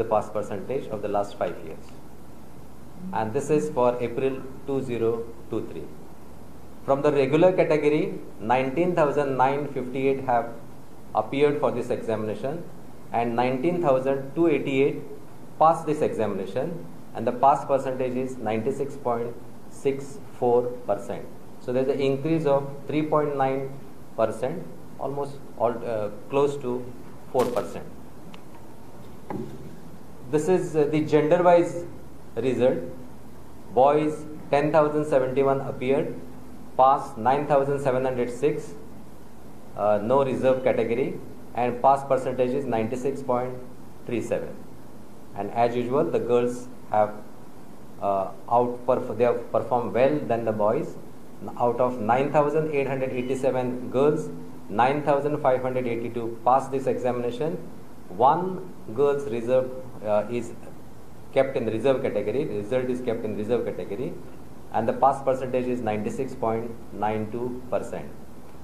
the pass percentage of the last five years. And this is for April 2023. From the regular category, 19,958 have appeared for this examination and 19,288 passed this examination and the pass percentage is 96.64%. So there's an increase of 3.9%, almost all, uh, close to 4%. This is uh, the gender wise result. Boys 10,071 appeared, passed 9,706, uh, no reserve category, and pass percentage is 96.37. And as usual, the girls have uh, they have performed well than the boys. Out of 9,887 girls, 9,582 passed this examination. One girl's reserve uh, Uh, is kept in the reserve category. The result is kept in reserve category, and the pass percentage is 96.92 percent.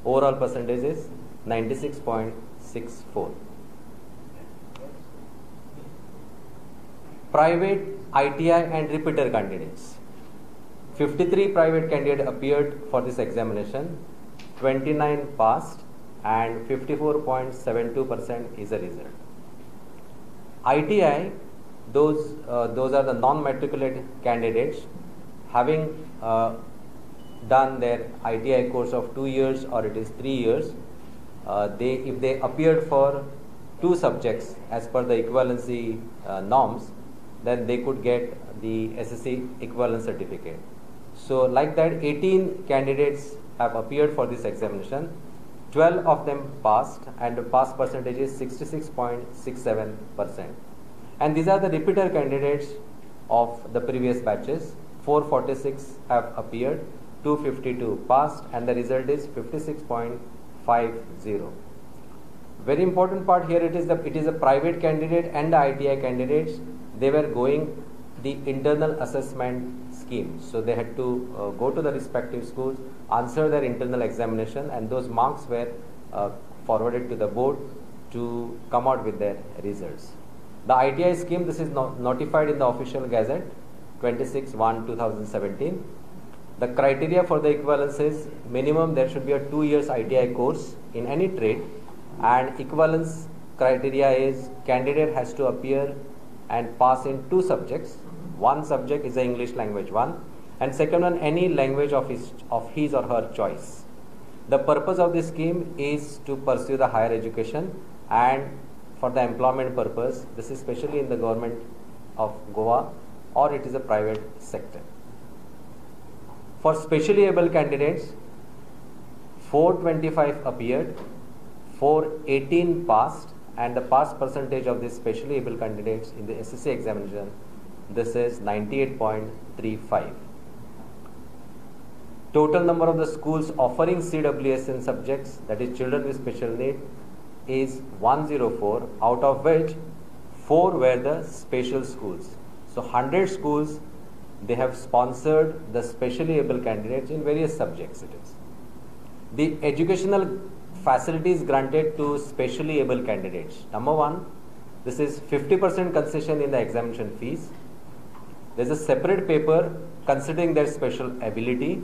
Overall percentage is 96.64. Private ITI and repeater candidates. 53 private candidates appeared for this examination, 29 passed, and 54.72% is the result. ITI, those, uh, those are the non matriculated candidates having uh, done their ITI course of two years or it is three years. Uh, they, if they appeared for two subjects as per the equivalency uh, norms, then they could get the SSC equivalent certificate. So, like that, 18 candidates have appeared for this examination. 12 of them passed, and the pass percentage is 66.67 percent. And these are the repeater candidates of the previous batches. 446 have appeared, 252 passed, and the result is 56.50. Very important part here it is the it is a private candidate and the ITI candidates they were going the internal assessment scheme. So they had to uh, go to the respective schools, answer their internal examination, and those marks were uh, forwarded to the board to come out with their results. The ITI scheme, this is not notified in the official gazette 26 1 2017. The criteria for the equivalence is minimum there should be a two years ITI course in any trade, and equivalence criteria is candidate has to appear and pass in two subjects. One subject is the English language one, and second one any language of his of his or her choice. The purpose of this scheme is to pursue the higher education and for the employment purpose. This is especially in the government of Goa or it is a private sector. For specially able candidates, 425 appeared, 418 passed, and the pass percentage of these specially able candidates in the SSC examination, this is 98.35. Total number of the schools offering CWSN subjects, that is children with special need, is 104, out of which 4 were the special schools. So 100 schools, they have sponsored the specially able candidates in various subjects it is. The educational facilities granted to specially able candidates. Number one, this is 50% concession in the examination fees. There's a separate paper considering their special ability.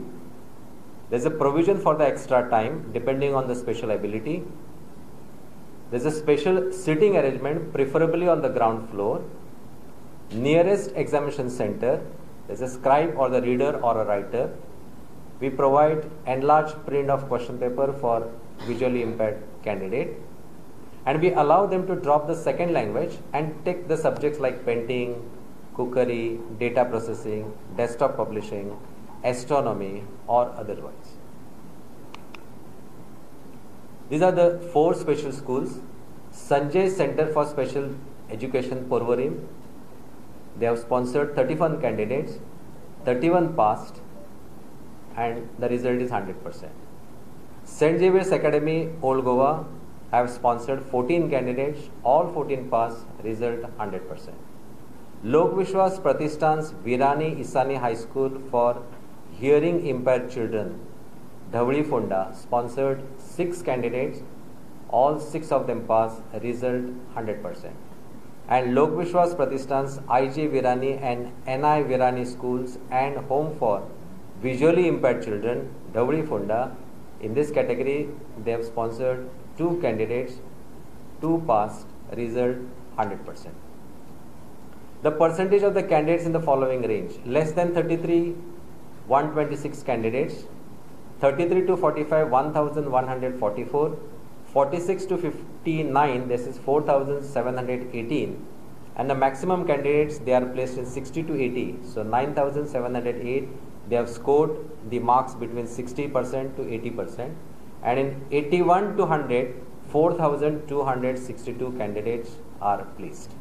There's a provision for the extra time depending on the special ability. There's a special sitting arrangement, preferably on the ground floor. Nearest examination center, there's a scribe or the reader or a writer. We provide enlarged print of question paper for visually impaired candidate. And we allow them to drop the second language and take the subjects like painting, cookery, data processing, desktop publishing, astronomy, or otherwise. These are the four special schools. Sanjay Center for Special Education, Porvorim. They have sponsored 31 candidates, 31 passed, and the result is 100%. St. Xavier's Academy, Old Goa, have sponsored 14 candidates, all 14 passed, result 100%. Lok Vishwas Pratishthan's Virani Isani High School for Hearing Impaired Children, Dhavli Fonda, sponsored 6 candidates, all 6 of them passed, result 100%. and Lok Vishwas Pratishthan's IJ Virani and NI Virani schools and home for visually impaired children, Dhavli Fonda. In this category, they have sponsored two candidates, two passed, result 100%. The percentage of the candidates in the following range. Less than 33, 126 candidates, 33 to 45, 1144, 46 to 59, this is 4718, and the maximum candidates they are placed in 60 to 80, so 9708 they have scored the marks between 60% to 80%, and in 81 to 100, 4262 candidates are placed.